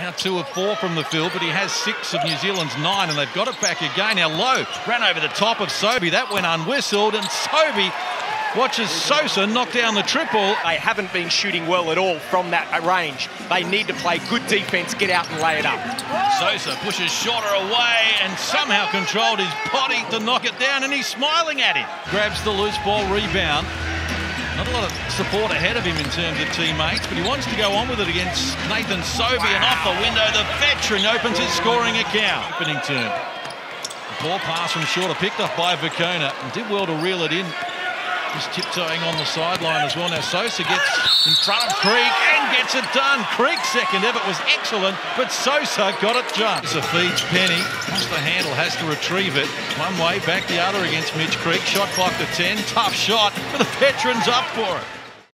Now two of four from the field, but he has six of New Zealand's nine, and they've got it back again. Now Loe ran over the top of Sobey. That went unwhistled, and Sobey watches Sosa knock down the triple. They haven't been shooting well at all from that range. They need to play good defence, get out and lay it up. Sosa pushes Shorter away and somehow controlled his body to knock it down, and he's smiling at him. Grabs the loose ball rebound. Not a lot of support ahead of him in terms of teammates, but he wants to go on with it against Nathan Sobey, wow. and off the window, the veteran opens his scoring account. Opening turn. Poor pass from Shorter, picked up by Vukona, and did well to reel it in just tiptoeing on the sideline as well. Now Sosa gets in front of Creek and gets it done. Creek's second effort was excellent, but Sosa got it done. Sosa feeds Penney. Once the handle has to retrieve it. One way, back the other against Mitch Creek. Shot clock to 10. Tough shot, but the veteran's up for it.